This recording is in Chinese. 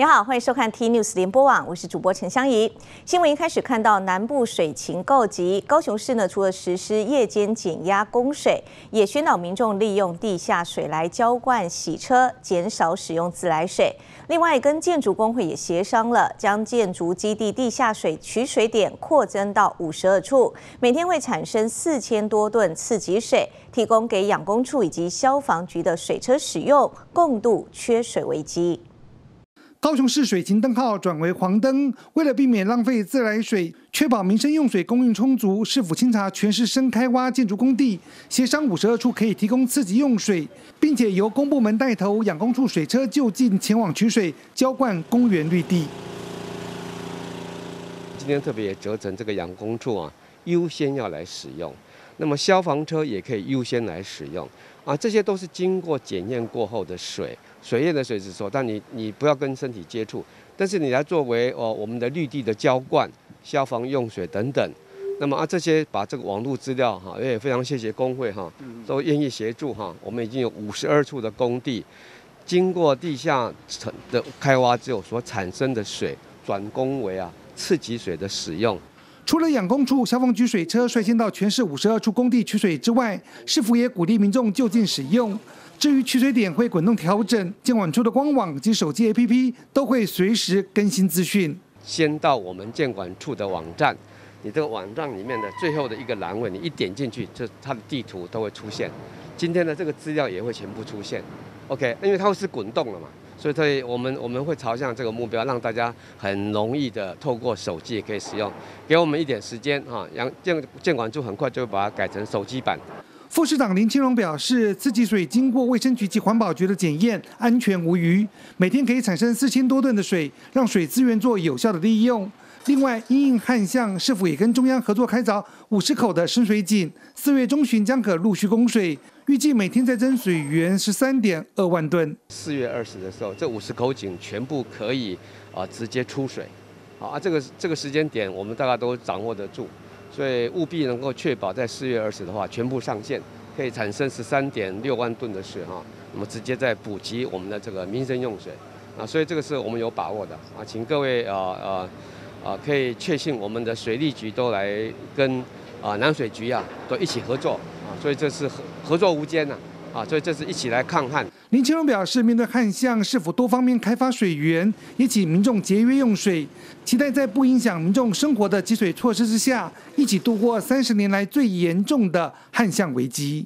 你好，欢迎收看 T News 联播网，我是主播陈香怡。新闻一开始看到南部水情告急，高雄市呢除了实施夜间减压供水，也宣导民众利用地下水来浇灌洗车，减少使用自来水。另外，跟建筑工会也协商了，将建筑基地地下水取水点扩增到五十二处，每天会产生四千多吨次级水，提供给养工处以及消防局的水车使用，共度缺水危机。高雄市水情灯号转为黄灯，为了避免浪费自来水，确保民生用水供应充足，市府清查全市深开挖建筑工地，协商五十二处可以提供次级用水，并且由公部门带头，养工处水车就近前往取水，浇灌公园绿地。今天特别也责成这个养工处啊，优先要来使用，那么消防车也可以优先来使用。啊，这些都是经过检验过后的水，水验的水是说，但你你不要跟身体接触，但是你来作为哦我们的绿地的浇灌、消防用水等等，那么啊这些把这个网络资料哈，也非常谢谢工会哈，都愿意协助哈，我们已经有五十二处的工地，经过地下层的开挖之后所产生的水，转工为啊次级水的使用。除了养工处、消防局水车率先到全市五十二处工地取水之外，市府也鼓励民众就近使用。至于取水点会滚动调整，监管处的官网及手机 APP 都会随时更新资讯。先到我们监管处的网站，你这个网站里面的最后的一个栏位，你一点进去，就它的地图都会出现。今天的这个资料也会全部出现。OK，因为它会是滚动了嘛。所以，所以我们我们会朝向这个目标，让大家很容易的透过手机也可以使用。给我们一点时间哈，杨建建管处很快就会把它改成手机版。副市长林清荣表示，自己水经过卫生局及环保局的检验，安全无虞，每天可以产生四千多吨的水，让水资源做有效的利用。另外，因应旱象，是否也跟中央合作开凿五十口的深水井？四月中旬将可陆续供水，预计每天再增水源十三点二万吨。四月二十的时候，这五十口井全部可以啊直接出水，啊，这个这个时间点我们大家都掌握得住，所以务必能够确保在四月二十的话全部上线，可以产生十三点六万吨的水哈，那么直接在补给我们的这个民生用水啊，所以这个是我们有把握的啊，请各位啊啊。啊，可以确信我们的水利局都来跟啊南水局啊都一起合作啊，所以这是合合作无间呐啊，所以这是一起来抗旱。林清荣表示，面对旱象，是否多方面开发水源，也请民众节约用水，期待在不影响民众生活的积水措施之下，一起度过三十年来最严重的旱象危机。